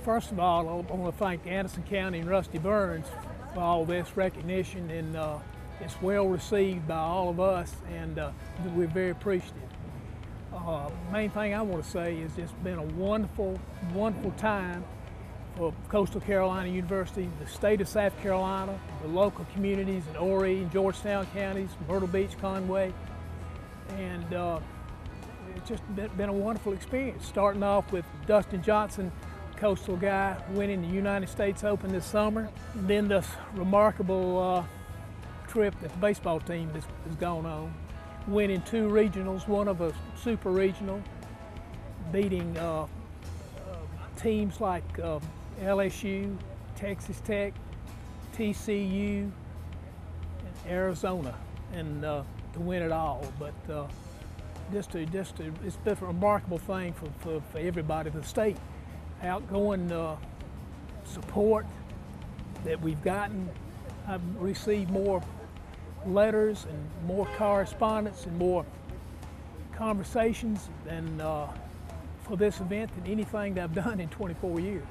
first of all, I want to thank Anderson County and Rusty Burns for all this recognition, and uh, it's well received by all of us, and uh, we're very appreciative. Uh, main thing I want to say is it's been a wonderful, wonderful time for Coastal Carolina University, the state of South Carolina, the local communities in Horry and Georgetown counties, Myrtle Beach, Conway, and uh, it's just been a wonderful experience. Starting off with Dustin Johnson, coastal guy, winning the United States Open this summer, and then this remarkable uh, trip that the baseball team has, has gone on, winning two regionals, one of a super regional, beating uh, teams like uh, LSU, Texas Tech, TCU, and Arizona, and uh, to win it all. But uh, just to, just to, it's been a remarkable thing for, for, for everybody, in the state, outgoing uh, support that we've gotten. I've received more letters and more correspondence and more conversations than uh, for this event than anything that I've done in 24 years.